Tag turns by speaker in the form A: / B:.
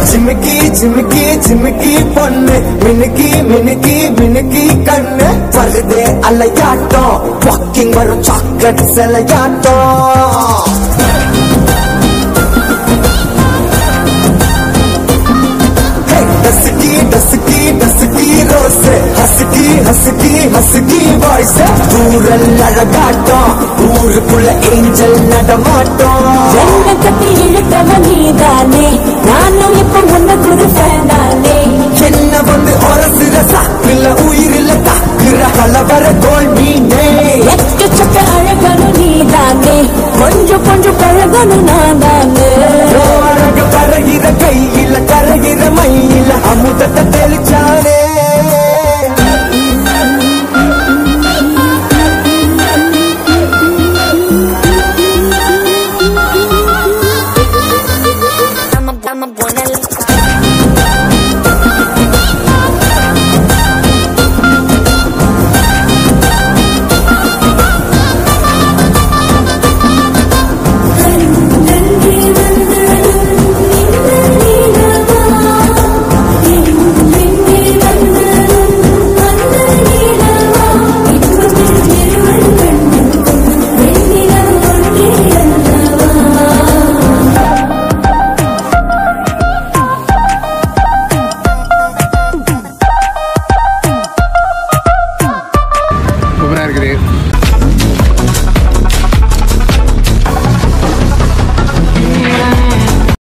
A: ஜிமிக்கி ஜிமிக்கி ஜிமிக்கி பொண்ணு மினுக்கி மினுக்கி மினுக்கி கண்ணு வருதே அலையாட்டம் வாக்கிங் வரும் chocolate சிலையாட்டம் dusky dusky dusky rose husky husky husky voice ஊரல் அழகாட்டம் ஊருக்குள்ள ஏஞ்சல் நடமாட்டம்
B: என்ன கட்டி இழுத்தவ மகனு நான் தானே
A: அழகு பறகிற கையில கரகிற மயில அமுதத்தை தெளிச்சானே I'm a boy.